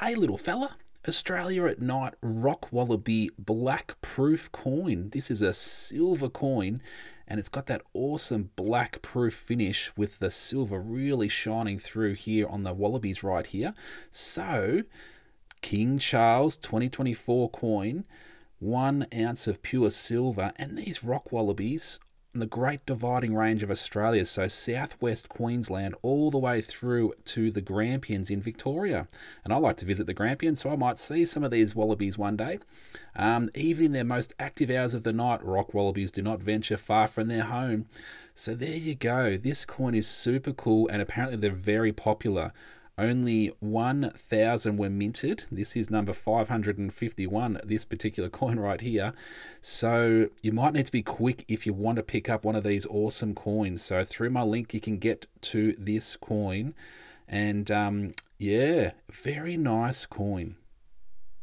Hey, little fella. Australia at night rock wallaby black proof coin. This is a silver coin and it's got that awesome black proof finish with the silver really shining through here on the wallabies right here. So, King Charles 2024 coin, one ounce of pure silver, and these rock wallabies the Great Dividing Range of Australia, so southwest Queensland, all the way through to the Grampians in Victoria. And I like to visit the Grampians, so I might see some of these wallabies one day. Um, even in their most active hours of the night, rock wallabies do not venture far from their home. So there you go. This coin is super cool, and apparently they're very popular. Only 1,000 were minted. This is number 551, this particular coin right here. So you might need to be quick if you want to pick up one of these awesome coins. So through my link, you can get to this coin. And um, yeah, very nice coin.